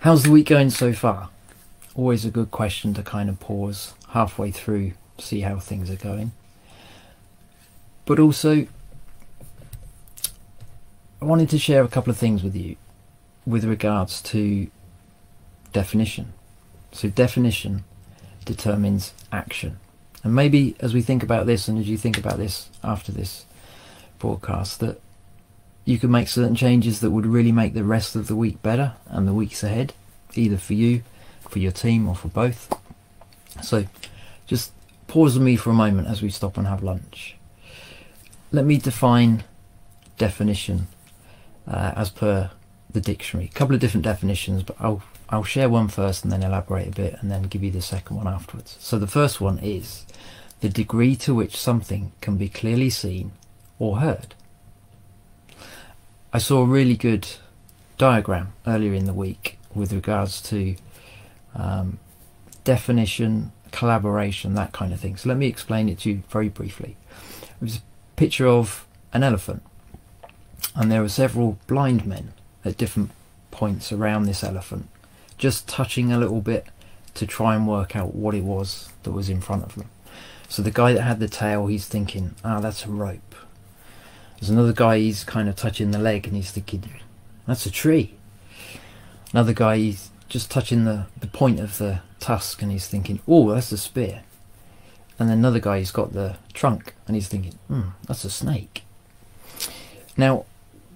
How's the week going so far? Always a good question to kind of pause halfway through, see how things are going. But also, I wanted to share a couple of things with you with regards to definition. So, definition determines action. And maybe as we think about this, and as you think about this after this broadcast, that you can make certain changes that would really make the rest of the week better and the weeks ahead, either for you, for your team, or for both. So just pause with me for a moment as we stop and have lunch. Let me define definition uh, as per the dictionary. A couple of different definitions, but I'll I'll share one first and then elaborate a bit and then give you the second one afterwards. So the first one is the degree to which something can be clearly seen or heard. I saw a really good diagram earlier in the week with regards to um, definition, collaboration, that kind of thing. So let me explain it to you very briefly. It was a picture of an elephant, and there were several blind men at different points around this elephant, just touching a little bit to try and work out what it was that was in front of them. So the guy that had the tail, he's thinking, ah, that's a rope. There's another guy, he's kind of touching the leg and he's thinking, that's a tree. Another guy, he's just touching the, the point of the tusk and he's thinking, oh, that's a spear. And then another guy, he's got the trunk and he's thinking, hmm, that's a snake. Now,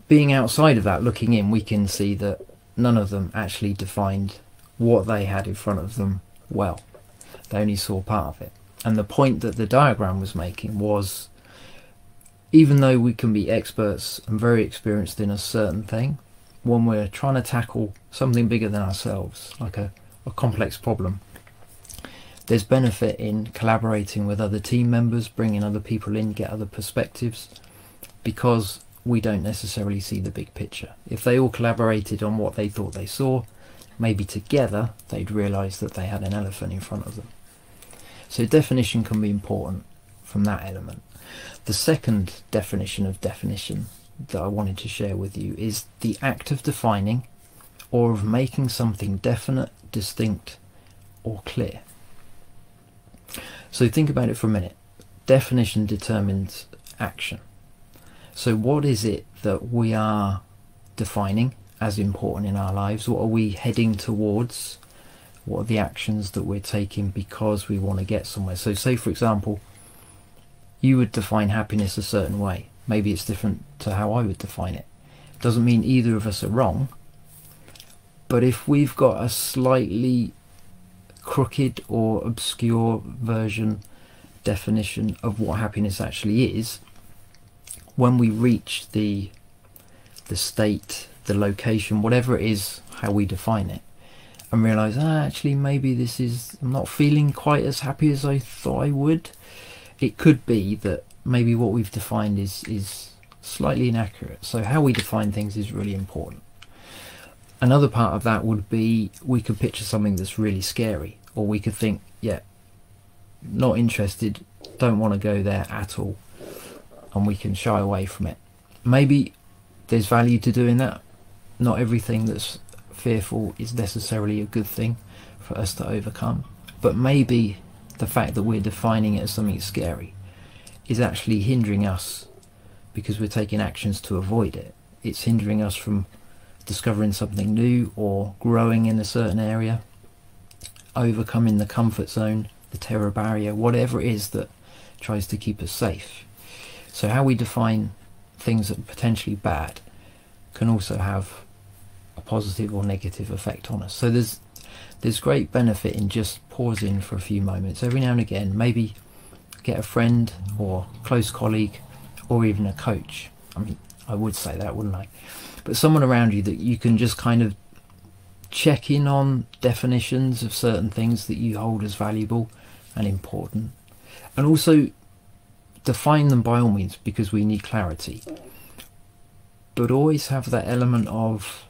being outside of that, looking in, we can see that none of them actually defined what they had in front of them well. They only saw part of it. And the point that the diagram was making was even though we can be experts and very experienced in a certain thing, when we're trying to tackle something bigger than ourselves, like a, a complex problem, there's benefit in collaborating with other team members, bringing other people in, get other perspectives, because we don't necessarily see the big picture. If they all collaborated on what they thought they saw, maybe together they'd realise that they had an elephant in front of them. So definition can be important from that element. The second definition of definition that I wanted to share with you is the act of defining or of making something definite, distinct, or clear. So think about it for a minute. Definition determines action. So, what is it that we are defining as important in our lives? What are we heading towards? What are the actions that we're taking because we want to get somewhere? So, say for example, you would define happiness a certain way. Maybe it's different to how I would define it. Doesn't mean either of us are wrong. But if we've got a slightly crooked or obscure version definition of what happiness actually is, when we reach the the state, the location, whatever it is, how we define it, and realize, ah, actually, maybe this is I'm not feeling quite as happy as I thought I would it could be that maybe what we've defined is is slightly inaccurate. So how we define things is really important. Another part of that would be we could picture something that's really scary, or we could think, yeah, not interested, don't want to go there at all, and we can shy away from it. Maybe there's value to doing that. Not everything that's fearful is necessarily a good thing for us to overcome, but maybe the fact that we're defining it as something scary is actually hindering us because we're taking actions to avoid it. It's hindering us from discovering something new or growing in a certain area, overcoming the comfort zone, the terror barrier, whatever it is that tries to keep us safe. So, how we define things that are potentially bad can also have a positive or negative effect on us. So, there's there's great benefit in just pausing for a few moments every now and again. Maybe get a friend or close colleague or even a coach. I mean, I would say that, wouldn't I? But someone around you that you can just kind of check in on definitions of certain things that you hold as valuable and important. And also define them by all means because we need clarity. But always have that element of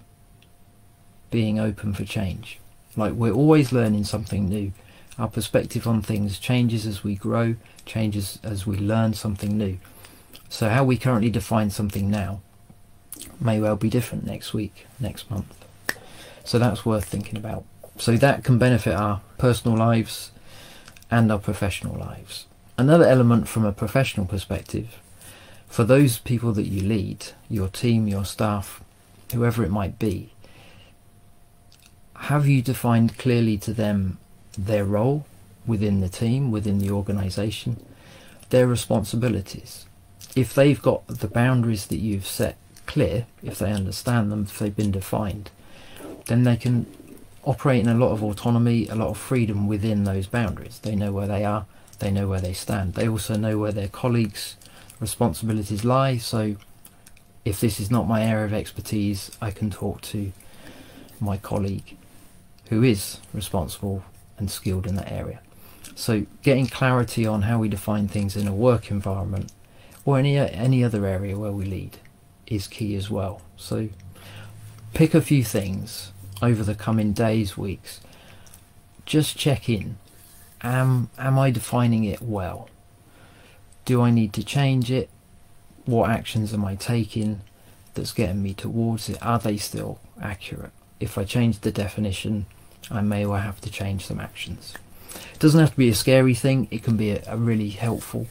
being open for change. Like we're always learning something new. Our perspective on things changes as we grow, changes as we learn something new. So how we currently define something now may well be different next week, next month. So that's worth thinking about. So that can benefit our personal lives and our professional lives. Another element from a professional perspective, for those people that you lead, your team, your staff, whoever it might be, have you defined clearly to them their role within the team, within the organisation, their responsibilities? If they've got the boundaries that you've set clear, if they understand them, if they've been defined, then they can operate in a lot of autonomy, a lot of freedom within those boundaries. They know where they are, they know where they stand. They also know where their colleagues' responsibilities lie. So if this is not my area of expertise, I can talk to my colleague who is responsible and skilled in that area. So getting clarity on how we define things in a work environment or any any other area where we lead is key as well. So pick a few things over the coming days, weeks. Just check in. Am am I defining it well? Do I need to change it? What actions am I taking that's getting me towards it? Are they still accurate? If I change the definition, I may well have to change some actions. It doesn't have to be a scary thing, it can be a, a really helpful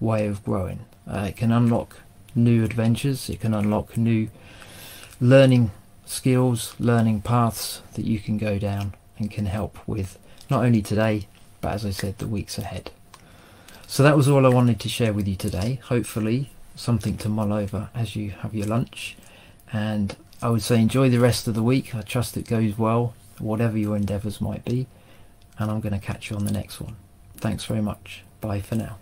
way of growing. Uh, it can unlock new adventures, it can unlock new learning skills, learning paths that you can go down and can help with not only today, but as I said, the weeks ahead. So that was all I wanted to share with you today. Hopefully, something to mull over as you have your lunch. And I would say enjoy the rest of the week. I trust it goes well, whatever your endeavours might be. And I'm going to catch you on the next one. Thanks very much. Bye for now.